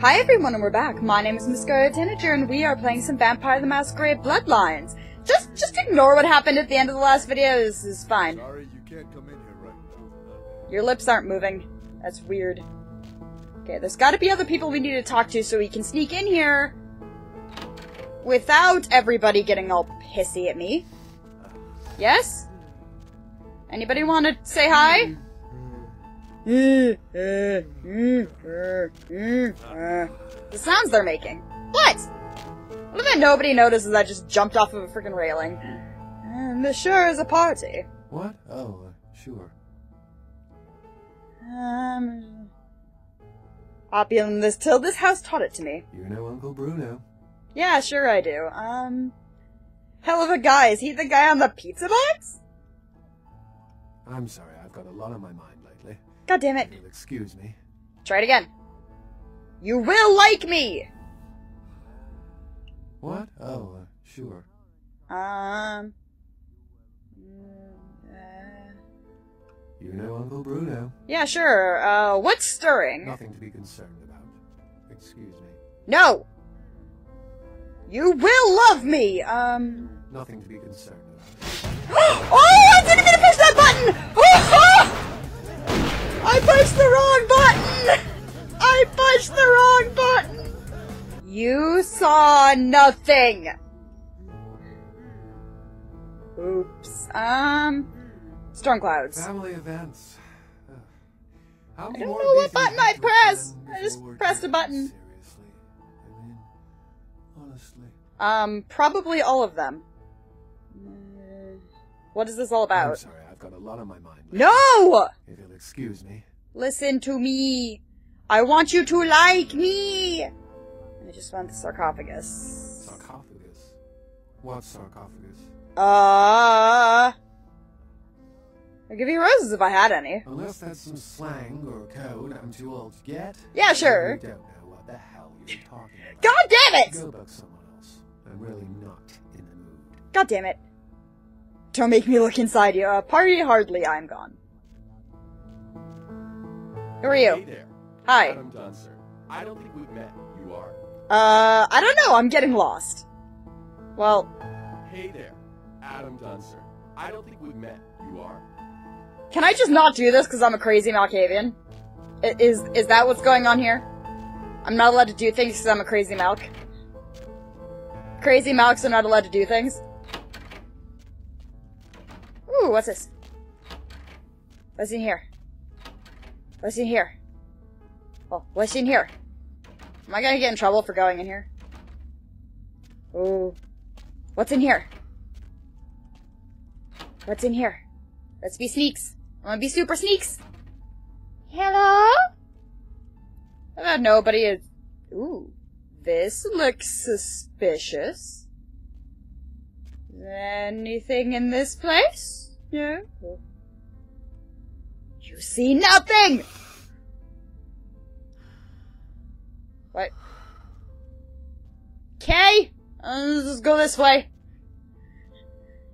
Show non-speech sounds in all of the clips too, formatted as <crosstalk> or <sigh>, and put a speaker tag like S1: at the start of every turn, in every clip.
S1: Hi everyone and we're back. My name is Scarlet Tanager and we are playing some Vampire the Masquerade Bloodlines. Just just ignore what happened at the end of the last video, this is fine.
S2: Sorry, you can't come in here right now.
S1: Your lips aren't moving. That's weird. Okay, there's gotta be other people we need to talk to so we can sneak in here without everybody getting all pissy at me. Yes? Anybody want to say hi? The sounds they're making. What? What if nobody notices I just jumped off of a freaking railing? And this sure is a party.
S2: What? Oh, uh, sure.
S1: Um, Opulent this till this house taught it to me.
S2: You know Uncle Bruno.
S1: Yeah, sure I do. Um, hell of a guy. Is he the guy on the pizza box?
S2: I'm sorry, I've got a lot on my mind lately.
S1: God damn it.
S2: You'll excuse me.
S1: Try it again. You will like me!
S2: What? Oh, uh, sure.
S1: Um. uh,
S2: You know Uncle Bruno.
S1: yeah, sure. Uh, what's stirring?
S2: Nothing to be concerned about. Excuse me.
S1: No! You will love me! Um.
S2: Nothing to be concerned about. <gasps>
S1: oh, I didn't mean to push that button! <laughs> Oh, I pushed the wrong button! I pushed the wrong button! You saw nothing! Oops. Um. Storm clouds.
S2: Family events. How
S1: I don't know what button I pressed. I just pressed a button.
S2: Seriously. I mean, honestly.
S1: Um, probably all of them. Uh, What is this all about?
S2: I've got a lot on my mind.
S1: No!
S2: If you'll excuse me.
S1: Listen to me. I want you to like me. I just want the sarcophagus.
S2: Sarcophagus. What sarcophagus?
S1: Uh. I'll give you roses if I had any.
S2: Unless that's some slang or code I'm too old to get.
S1: Yeah, sure.
S2: I don't know what the hell you're talking about.
S1: God damn it!
S2: Go book someone else. I'm really not in the mood.
S1: God damn it. Don't make me look inside you. Uh, party hardly, I'm gone. Who are
S3: Hey
S1: you?
S3: there.
S1: Hi.
S3: Adam Dunster. I don't think we've met. You are.
S1: Uh, I don't know, I'm getting lost. Well,
S3: Hey there. Adam Dunster. I don't think we've met. You are.
S1: can I just not do this because I'm a crazy Malkavian? I- Is, is that what's going on here? I'm not allowed to do things because I'm a crazy Malk? Crazy Malks are not allowed to do things? Ooh, what's this? What's in here? What's in here? Oh, what's in here? Am I gonna get in trouble for going in here? Ooh. What's in here? What's in here? Let's be sneaks. I wanna be super sneaks. Hello? Uh, nobody is. Ooh. This looks suspicious. Anything in this place? No. You see nothing! What? Okay, uh, let's just go this way.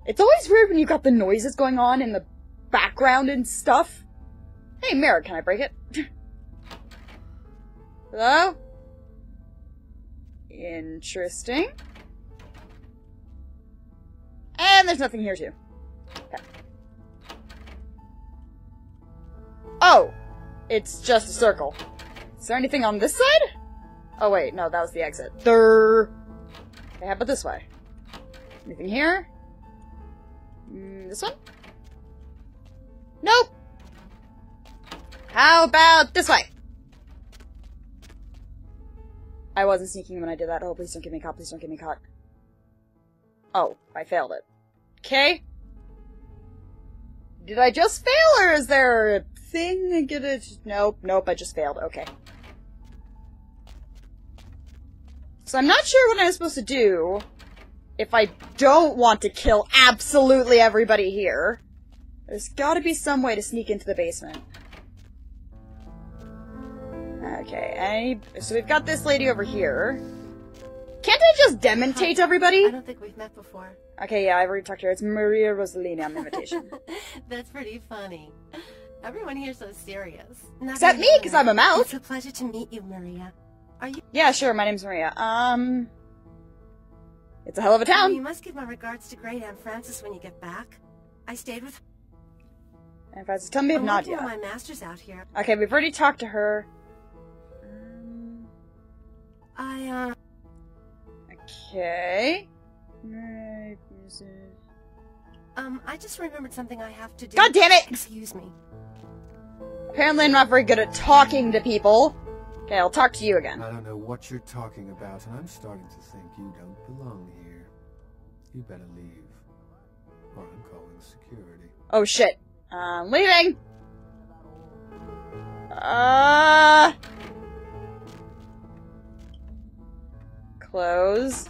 S1: It's always weird when you've got the noises going on in the background and stuff. Hey, mirror, can I break it? <laughs> Hello? Interesting. And there's nothing here, too. Okay. Oh! It's just a circle. Is there anything on this side? Oh, wait, no, that was the exit. There. Okay, how about this way? Anything here? Mm, this one? Nope. How about this way? I wasn't sneaking when I did that. Oh, please don't get me caught. Please don't get me caught. Oh, I failed it. Okay. Did I just fail, or is there thing I get it? Nope, nope, I just failed. Okay. So I'm not sure what I'm supposed to do if I don't want to kill absolutely everybody here. There's gotta be some way to sneak into the basement. Okay, any, so we've got this lady over here. Can't I just demontate everybody?
S4: I don't think we've met before.
S1: Okay, yeah, I've already talked to her. It's Maria Rosalina on the invitation. <laughs>
S4: That's pretty funny. Everyone here's so serious. Not
S1: Except me, because I'm a mouse.
S4: It's a pleasure to meet you, Maria. Are you?
S1: Yeah, sure, my name's Maria. Um... It's a hell of a town.
S4: you must give my regards to Great Aunt Frances when you get back. I stayed with.
S1: Aunt Frances, tell me of
S4: working
S1: Nadia.
S4: my master's out here.
S1: Okay, we've already talked to her. Um,
S4: I uh.
S1: okay.
S4: Um, I just remembered something I have to do.
S1: God damn it!
S4: Excuse me.
S1: Apparently I'm not very good at talking to people. Okay, I'll talk to you again.
S2: I don't know what you're talking about, and I'm starting to think you don't belong here. You better leave, or I'm calling security.
S1: Oh shit. I'm leaving! Uh... Close.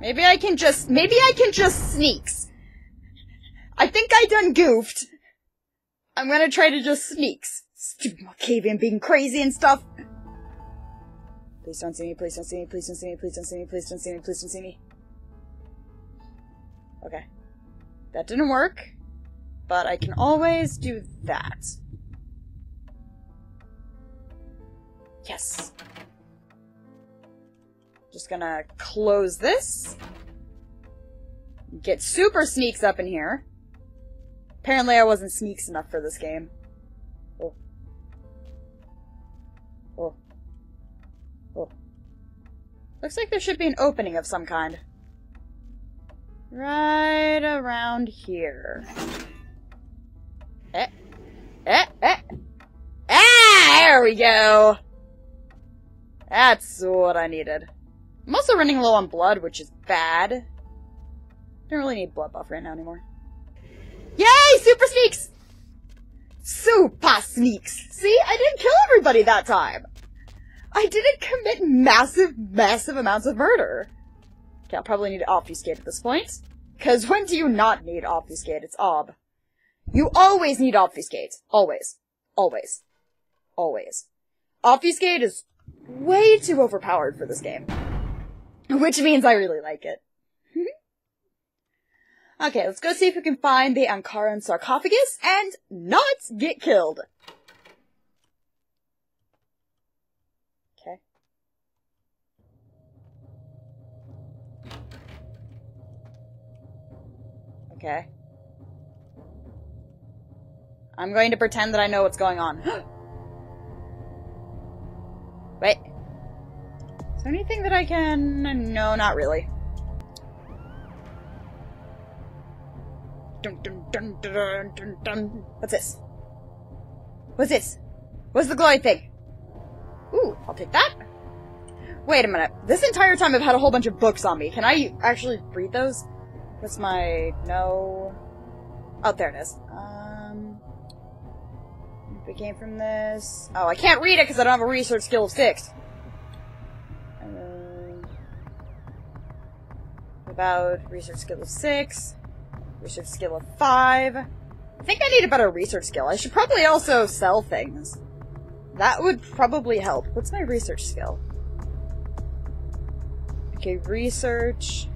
S1: Maybe I can just- maybe I can just sneaks. I think I done goofed. I'm gonna try to just sneaks. Stupid Malkavian being crazy and stuff. Please don't see me, please don't see me, please don't see me, please don't see me, please don't see me, please don't see me. Okay. That didn't work. But I can always do that. Yes. Just gonna close this. Get super sneaks up in here. Apparently I wasn't sneaks enough for this game. Oh. Oh. Oh. Looks like there should be an opening of some kind. Right around here. Eh. Eh, eh. Ah, there we go. That's what I needed. I'm also running low on blood, which is bad. Don't really need blood buff right now anymore. Yay! Super sneaks! Super sneaks! See, I didn't kill everybody that time! I didn't commit massive, massive amounts of murder. Okay, I'll probably need to obfuscate at this point. Cause when do you not need obfuscate? It's ob. You always need obfuscate. Always. Always. Always. Obfuscate is way too overpowered for this game. Which means I really like it. Okay, let's go see if we can find the Ankaran sarcophagus and not get killed. Okay. Okay. I'm going to pretend that I know what's going on. <gasps> Wait. Is there anything that I can... No, not really. Dun, dun, dun, dun, dun, dun. What's this? What's this? What's the glowing thing? Ooh, I'll take that. Wait a minute. This entire time I've had a whole bunch of books on me. Can I actually read those? What's my... no... Oh, there it is. Um... If it came from this... Oh, I can't read it because I don't have a research skill of six. Um, about research skill of six. Research skill of five. I think I need a better research skill. I should probably also sell things. That would probably help. What's my research skill? Okay, research.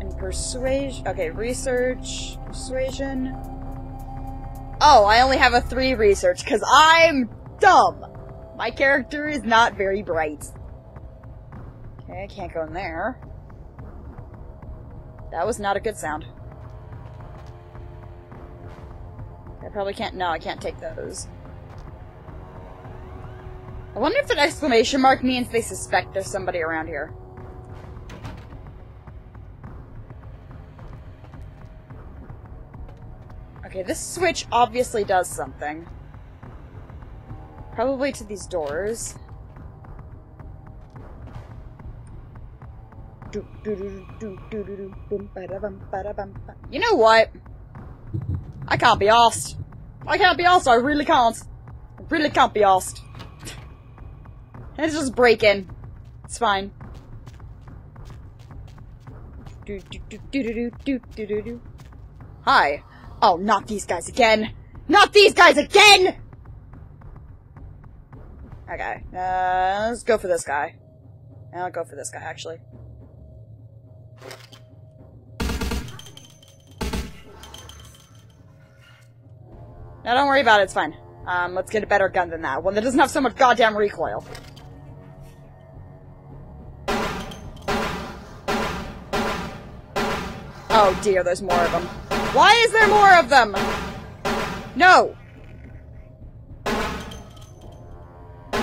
S1: And persuasion. Okay, research, persuasion. Oh, I only have a three research because I'm dumb. My character is not very bright. Okay, I can't go in there. That was not a good sound. I probably can't. No, I can't take those. I wonder if that exclamation mark means they suspect there's somebody around here. Okay, this switch obviously does something. Probably to these doors. You know what? I can't be asked. I can't be asked. I really can't. I really can't be asked. Let's just break in. It's fine. Hi. Oh, not these guys again! Not these guys again! Okay, uh, let's go for this guy. I'll go for this guy, actually. No, don't worry about it, it's fine. Um, let's get a better gun than that. One that doesn't have so much goddamn recoil. Oh dear, there's more of them. Why is there more of them? No!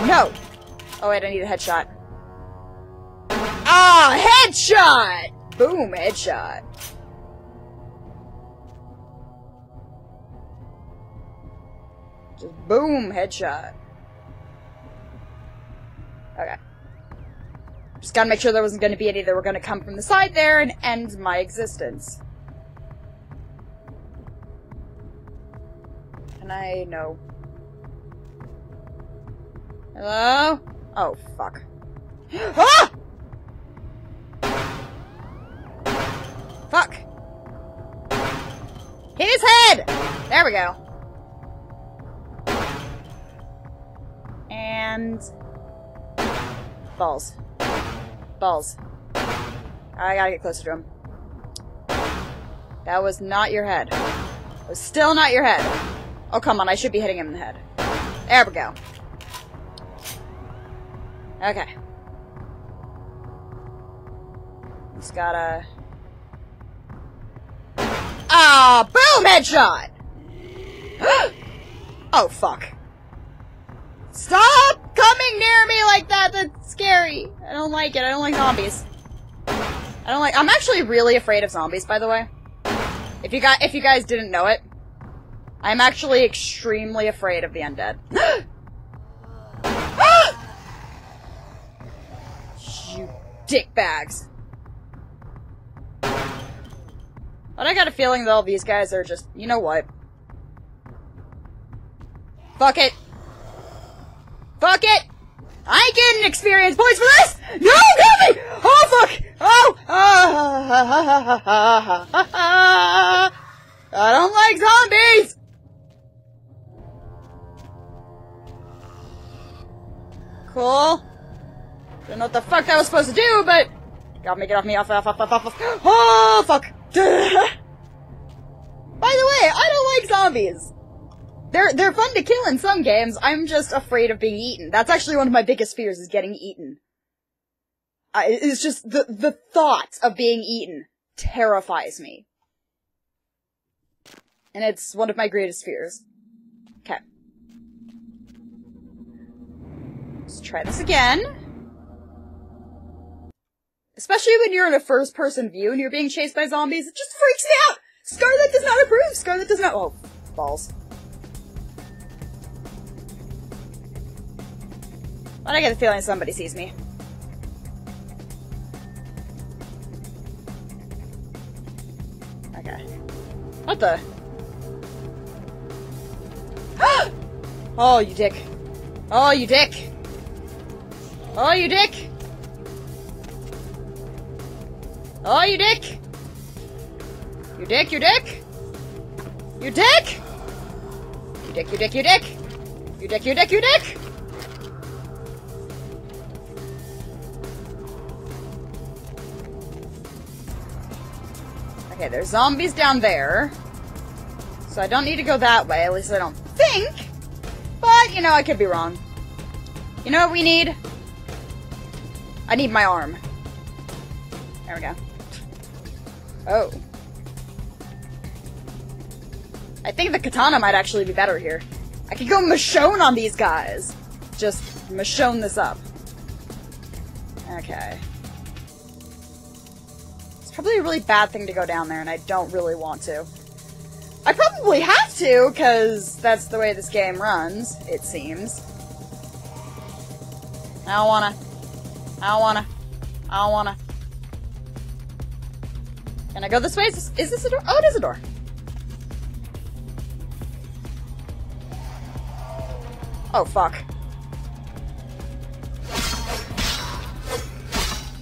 S1: No! Oh wait, I need a headshot. Ah, headshot! Boom, headshot. Just boom, headshot. Okay. Just gotta make sure there wasn't gonna be any that were gonna come from the side there and end my existence. Can I? No. Hello? Oh, fuck. ah! <gasps> Fuck. Hit his head! There we go. And... Balls. Balls. I gotta get closer to him. That was not your head. It was still not your head. Oh, come on, I should be hitting him in the head. There we go. Okay. Just gotta... Ah, boom, headshot! <gasps> oh, fuck. Stop coming near me like that, that's scary. I don't like it, I don't like zombies. I don't like- I'm actually really afraid of zombies, by the way. If you guys, if you guys didn't know it. I'm actually extremely afraid of the undead. <gasps> you dickbags. But I got a feeling that all these guys are just, you know what? Fuck it. Fuck it! I ain't getting experience points for this! No, get me! Oh, fuck! Oh! Ah, I don't like zombies! Cool. Don't know what the fuck that was supposed to do, but... Gotta make it off me, off, off, off, off, off, off. Oh, fuck! <laughs> By the way, I don't like zombies. They're they're fun to kill in some games. I'm just afraid of being eaten. That's actually one of my biggest fears is getting eaten. It's just the the thought of being eaten terrifies me. And it's one of my greatest fears. Okay. Let's try this again. Especially when you're in a first person view and you're being chased by zombies, it just freaks me out! Scarlet does not approve! Scarlet does not- oh, balls. But I get the feeling somebody sees me. Okay. What the? <gasps> oh, you dick. Oh, you dick. Oh, you dick. Oh, you dick. You dick, you dick. You dick. You dick, you dick, you dick. You dick, you dick, you dick. Okay, there's zombies down there. So I don't need to go that way, at least I don't think. But, you know, I could be wrong. You know what we need? I need my arm. There we go. Oh. I think the katana might actually be better here. I could go Michonne on these guys. Just Michonne this up. Okay. Probably a really bad thing to go down there, and I don't really want to. I probably have to, because that's the way this game runs, it seems. I don't wanna. I don't wanna. I don't wanna. Can I go this way? Is this, is this a door? Oh, it is a door. Oh, fuck.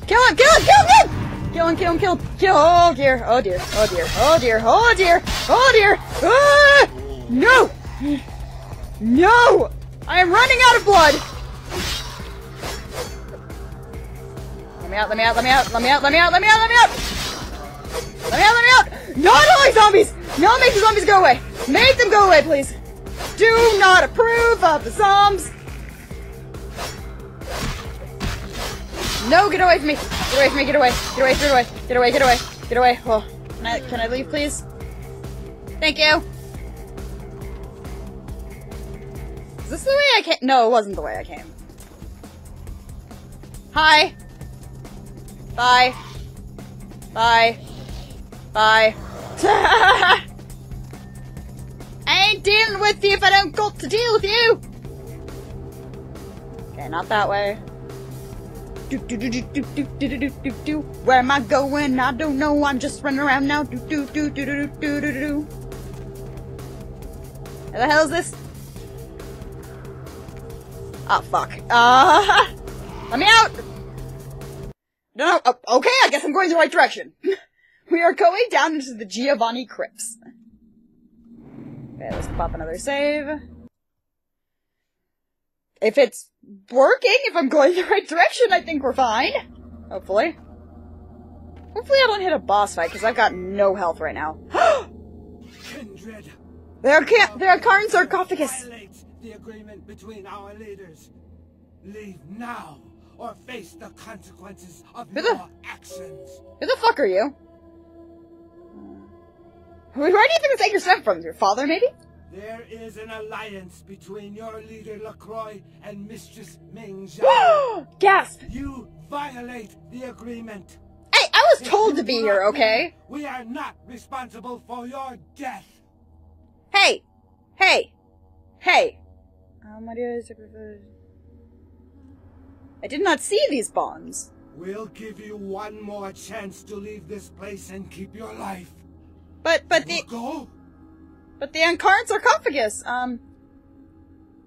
S1: Kill him! Kill him! Kill him! Kill him! Kill him, kill him, kill him. Kill. Oh dear, oh dear, oh dear, oh dear, oh dear, oh dear. Ah! No! No! I am running out of blood! Let me out, let me out, let me out, let me out, let me out, let me out, let me out! Let me out, let me out! Not only zombies! No, make the zombies go away! Make them go away, please! Do not approve of the zombies! No, get away from me! Get away from me! Get away! Get away! Get away! Get away! Get away! Get away! Oh, can I can I leave, please? Thank you. Is this the way I came? No, it wasn't the way I came. Hi. Bye. Bye. Bye. <laughs> I ain't dealing with you if I don't got to deal with you. Okay, not that way. Where am I going? I don't know. I'm just running around now. Where the hell is this? Oh, fuck. Uh, <laughs> let me out! No, no, oh, okay, I guess I'm going the right direction. <laughs> we are going down into the Giovanni Crypts. Okay, let's pop another save. If it's working, if I'm going the right direction, I think we're fine. Hopefully. Hopefully I don't hit a boss fight, because I've got no health right now. <gasps>
S5: Kindred,
S1: there can't- there are Karn sarcophagus!
S5: the agreement between our leaders. Leave now, or face the consequences of
S1: Who the-
S5: your actions.
S1: Who the fuck are you? Where do you think this anchor sent from? Your father, maybe?
S5: There is an alliance between your leader Lacroix and Mistress Ming Xiao.
S1: Gasp!
S5: you violate the agreement.
S1: Hey, I was
S5: If
S1: told to be here, okay?
S5: We are not responsible for your death.
S1: Hey! Hey! Hey! How much is it? I did not see these bonds.
S5: We'll give you one more chance to leave this place and keep your life.
S1: But, but the,
S5: Go.
S1: But the Ankaran sarcophagus, um...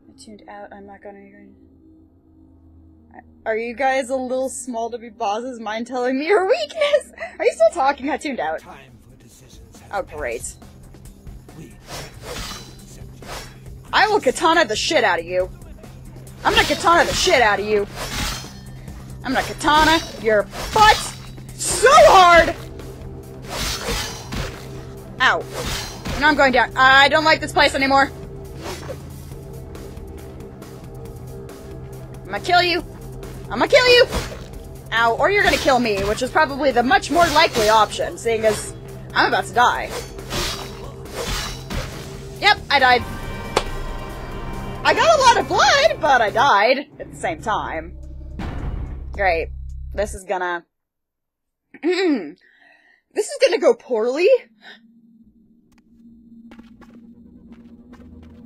S1: I tuned out, I'm not gonna... Are you guys a little small to be bosses? Mind telling me your <laughs> weakness? Are you still talking? I tuned out.
S5: Time for decisions. has
S1: Oh, great. I will katana the shit out of you. I'm gonna katana the shit out of you. I'm gonna katana your butt so hard! Ow. Now I'm going down. I don't like this place anymore. I'm gonna kill you. I'm gonna kill you! Ow, or you're gonna kill me, which is probably the much more likely option, seeing as I'm about to die. Yep, I died. I got a lot of blood, but I died at the same time. Great. This is gonna... <clears throat> this is gonna go poorly.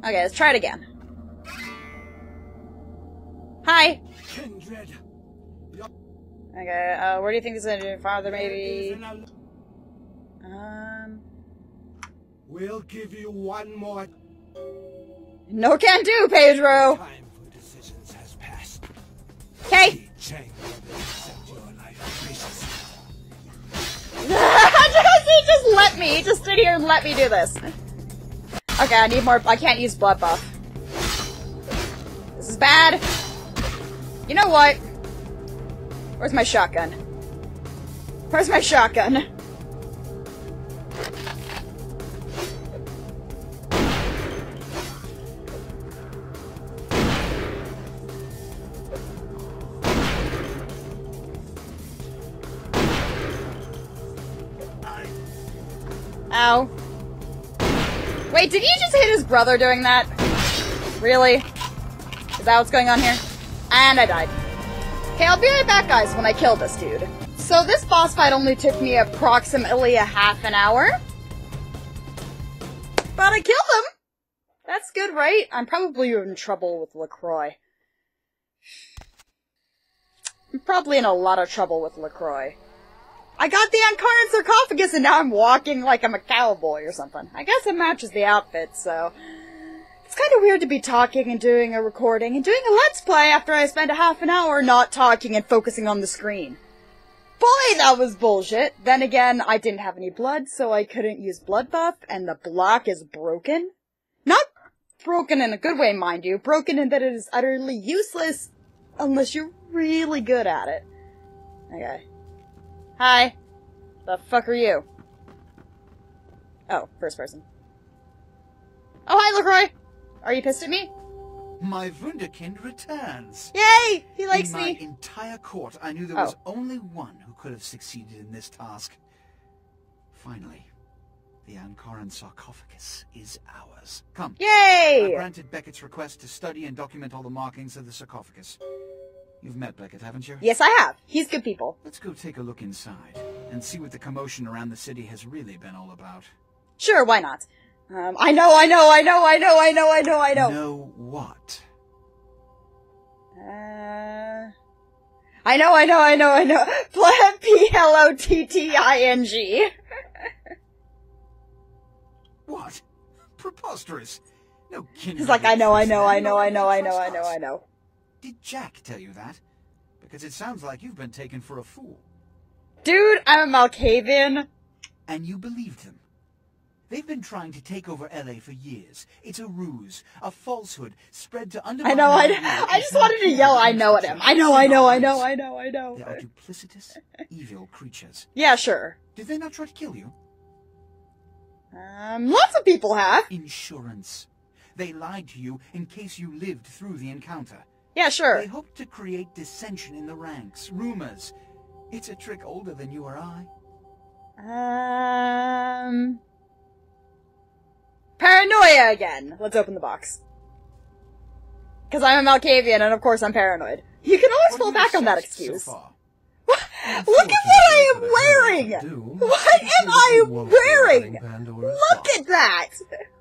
S1: Okay, let's try it again. Hi.
S5: kindred.
S1: Okay, uh, where do you think this is gonna do? Farther,
S5: There is
S1: maybe? Um...
S5: We'll give you one more
S1: No can do, Pedro!
S5: time for decisions has passed.
S1: Okay.
S5: Li Cheng will accept your life graciously. <laughs>
S1: just, just let me, just sit here and let me do this. Okay, I need more, I can't use blood buff. This is bad. You know what? Where's my shotgun? Where's my shotgun? Brother doing that? Really? Is that what's going on here? And I died. Okay, I'll be right back, guys, when I kill this dude. So this boss fight only took me approximately a half an hour. But I killed him! That's good, right? I'm probably in trouble with LaCroix. I'm probably in a lot of trouble with LaCroix. I got the Ankaran sarcophagus and now I'm walking like I'm a cowboy or something. I guess it matches the outfit, so. It's kind of weird to be talking and doing a recording and doing a let's play after I spend a half an hour not talking and focusing on the screen. Boy, that was bullshit. Then again, I didn't have any blood, so I couldn't use blood buff, and the block is broken. Not broken in a good way, mind you. Broken in that it is utterly useless unless you're really good at it. Okay. Hi. The fuck are you? Oh, first person. Oh, hi, LaCroix! Are you pissed at me?
S6: My Wunderkind returns.
S1: Yay! He likes
S6: in my
S1: me.
S6: entire court, I knew there
S1: Oh.
S6: was only one who could have succeeded in this task. Finally, the Ankaran sarcophagus is ours. Come. Yay! I
S1: Yay!
S6: granted Beckett's request to study and document all the markings of the sarcophagus. You've met Beckett, haven't you?
S1: Yes, I have. He's good people.
S6: Let's go take a look inside and see what the commotion around the city has really been all about.
S1: Sure, why not? Um, I know, I know, I know, I know, I know, I know, I know.
S6: Know what?
S1: Uh, I know, I know, I know, I know. P L O T T I N G.
S6: What? Preposterous. No kindred.
S1: He's like, I know, I know, I know, I know, I know, I know. I know.
S6: Did Jack tell you that? Because it sounds like you've been taken for a fool.
S1: Dude, I'm a Malkavian.
S6: And you believed them. They've been trying to take over LA for years. It's a ruse, a falsehood, spread to undermine...
S1: I know, I, <laughs> I just wanted to yell, I know at him. I know, I know, I know. I know, I know.
S6: They are duplicitous, evil creatures. <laughs>
S1: Yeah, sure.
S6: Did they not try to kill you?
S1: Um, lots of people have.
S6: Insurance. They lied to you in case you lived through the encounter.
S1: Yeah, sure.
S6: They hope to create dissension in the ranks, rumors. It's a trick older than you or I.
S1: Um, paranoia again. Let's open the box. Because I'm a Malkavian, and of course I'm paranoid. You can always fall back on that
S6: assessed so
S1: excuse. <laughs> Look at what I am wearing! What am I wearing? Look at that!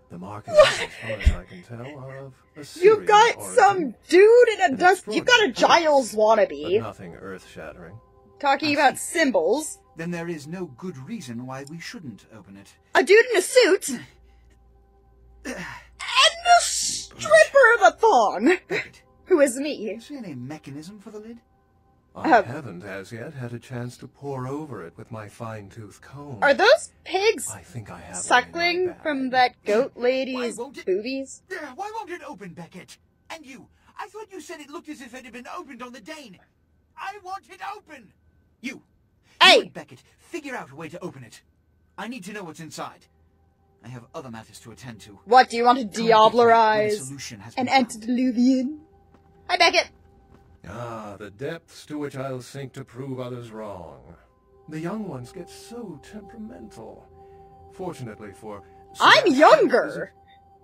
S2: The markings, as far as I can tell, of Assyrian
S1: You've got
S2: origin,
S1: some dude in a dust. You've got a Giles
S2: but
S1: wannabe
S2: nothing earth-shattering.
S1: talking about symbols.
S6: Then there is no good reason why we shouldn't open it.
S1: A dude in a suit. <sighs> And a stripper of a thong. Who is me.
S6: is there any mechanism for the lid?
S2: I
S1: Uh,
S2: haven't as yet had a chance to pore over it with my fine-tooth comb.
S1: Are those pigs
S2: I think I have
S1: suckling from that goat <laughs> lady's
S6: Why won't it-
S1: boobies?
S6: Why won't it open, Beckett? And you? I thought you said it looked as if it had been opened on the Dane. I want it open! You!
S1: Hey!
S6: You and Beckett, figure out a way to open it. I need to know what's inside. I have other matters to attend to.
S1: What, do you want to
S6: Come get me when a
S1: diablerize an antediluvian? Hi, Beckett.
S2: Ah, the depths to which I'll sink to prove others wrong. The young ones get so temperamental. Fortunately for
S1: I'm younger.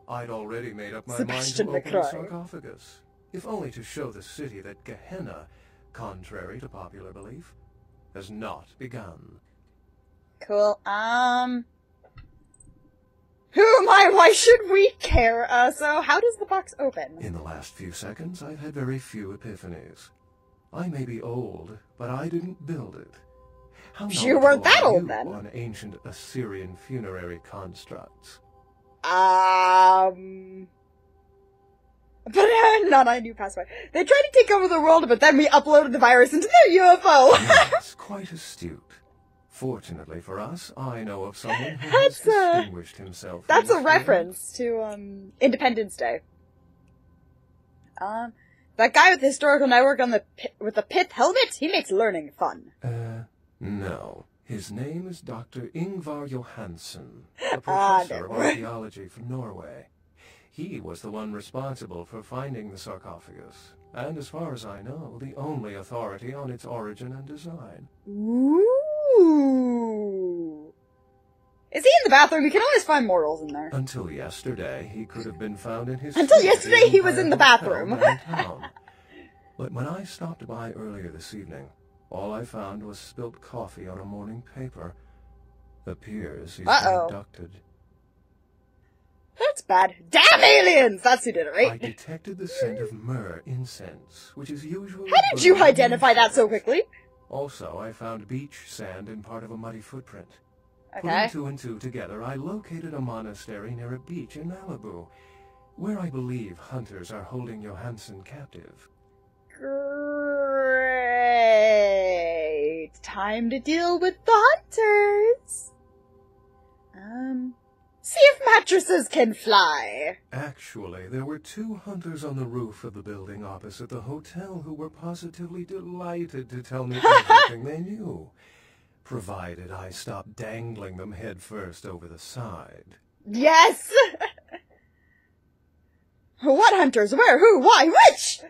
S2: I'd already made up my
S1: Sebastian
S2: mind to open the sarcophagus, if only to show the city that Gehenna, contrary to popular belief, has not begun.
S1: Cool. Um. Who am I? Why should we care? Uh, so how does the box open?
S2: In the last few seconds, I've had very few epiphanies. I may be old, but I didn't build it. How
S1: You weren't that old then.
S2: On ancient Assyrian funerary constructs.
S1: Um. But uh, not I knew password. They tried to take over the world, but then we uploaded the virus into their UFO.
S2: yes, quite astute. Fortunately for us, I know of someone who <laughs> has
S1: That's, uh,
S2: distinguished himself.
S1: That's a reference to um Independence Day. Um, that guy with the historical network on the with the pith helmet, he makes learning fun.
S2: Uh, no. His name is Dr. Ingvar Johansen, <laughs> a
S1: Ah,
S2: professor of archaeology from Norway. He was the one responsible for finding the sarcophagus, and as far as I know, the only authority on its origin and design.
S1: Ooh. Is he in the bathroom? You can always find mortals in there.
S2: Until yesterday, he could have been found in his
S1: Until yesterday, he was in the bathroom. <laughs>
S2: but when I stopped by earlier this evening, all I found was spilt coffee on a morning paper. Appears he's been abducted.
S1: That's bad. Damn aliens! That's who did it, right?
S2: I detected the scent of myrrh incense, which is usually.
S1: How did you identify that so quickly?
S2: Also, I found beach sand in part of a muddy footprint.
S1: Okay.
S2: Putting two and two together, I located a monastery near a beach in Malibu, where I believe hunters are holding Johansen captive.
S1: Great. Time to deal with the hunters. Um, see if mattresses can fly.
S2: Actually, there were two hunters on the roof of the building opposite the hotel who were positively delighted to tell me <laughs> everything they knew, provided I stopped dangling them headfirst over the side.
S1: Yes! <laughs> What hunters? Where? Who? Why? Which?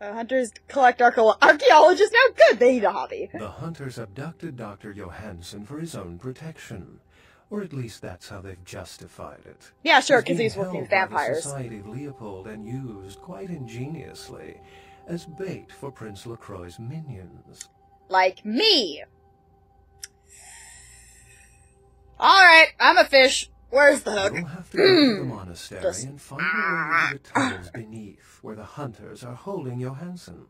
S1: Uh, hunters collect archaeo- archaeologists. Now, good, they need a hobby.
S2: The hunters abducted Dr. Johansen for his own protection. Or at least that's how they've justified it.
S1: Yeah, sure, because he's working with
S2: held by the
S1: vampires.
S2: Society of Leopold and used quite ingeniously as bait for Prince Lacroix's minions.
S1: Like me. Alright, I'm a fish. Where's the hook?
S2: You'll have to go to the hmm. monastery
S1: Just-
S2: and find a way into the ah. tunnels beneath where the hunters are holding Johansen.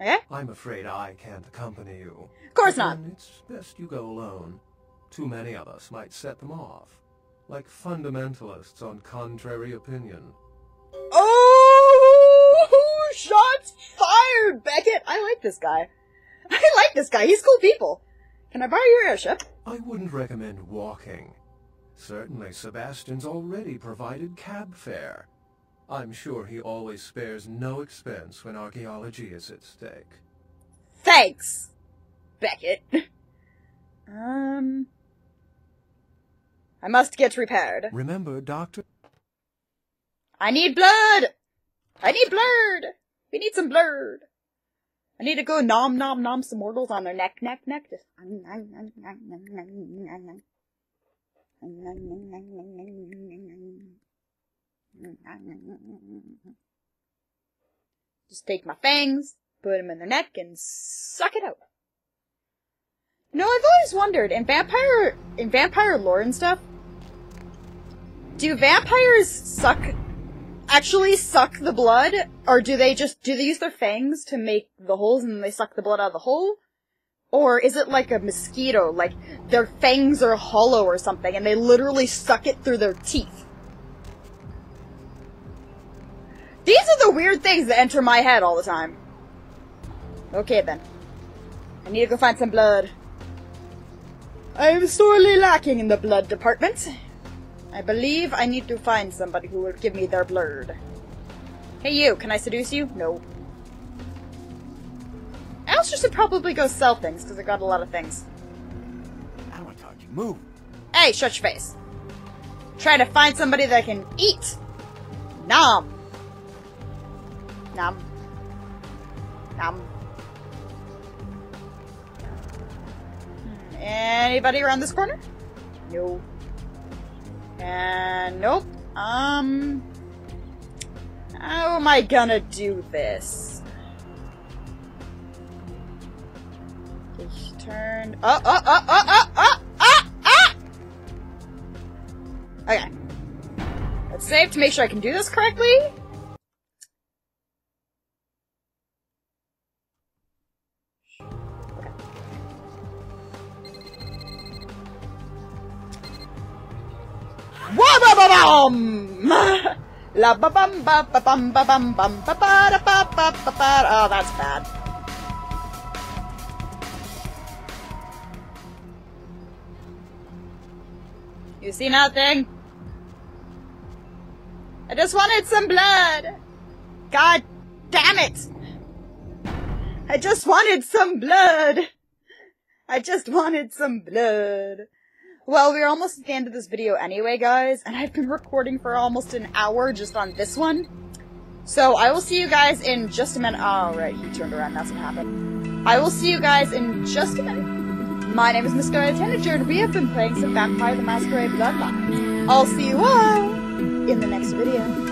S1: Okay?
S2: I'm afraid I can't accompany you.
S1: Of course not.
S2: It's best you go alone. Too many of us might set them off. Like fundamentalists on contrary opinion.
S1: Oh, shots fired, Beckett. I like this guy. <laughs> I like this guy. He's cool people. Can I borrow your airship?
S2: I wouldn't recommend walking. Certainly, Sebastian's already provided cab fare. I'm sure he always spares no expense when archaeology is at stake.
S1: Thanks, Beckett. <laughs> um, I must get repaired.
S2: Remember, Doctor?
S1: I need blood. I need blood. We need some blood. I need to go nom nom nom some mortals on their neck, neck, neck. Just Just take my fangs, put them in their neck, and suck it out. No, I've always wondered in vampire in vampire lore and stuff. Do vampires suck actually suck the blood, or do they just do they use their fangs to make the holes and they suck the blood out of the hole? Or is it like a mosquito, like their fangs are hollow or something, and they literally suck it through their teeth? These are the weird things that enter my head all the time. Okay then. I need to go find some blood. I am sorely lacking in the blood department. I believe I need to find somebody who will give me their blood. Hey you, can I seduce you? No. I also should probably go sell things, because I got a lot of things.
S6: Avatar, you move.
S1: Hey, shut your face. Trying to find somebody that I can eat. Nom. Nom. Nom. Hmm, Anybody around this corner? No. And nope. Um. How am I gonna do this? Ich turn. Oh, oh, oh, oh, oh, oh, oh, oh! Okay. Let's save to make sure I can do this correctly. La ba bum ba ba bum ba bum bum ba ba da ba ba ba ba. Oh, that's bad. You see nothing? I just wanted some blood. God damn it! I just wanted some blood. I just wanted some blood. Well, we're almost at the end of this video anyway, guys, and I've been recording for almost an hour just on this one. So I will see you guys in just a minute. Oh, right, he turned around. That's what happened. I will see you guys in just a minute. My name is Miss Scarlet Tanager, and we have been playing some Vampire the Masquerade Bloodlines. I'll see you all in the next video.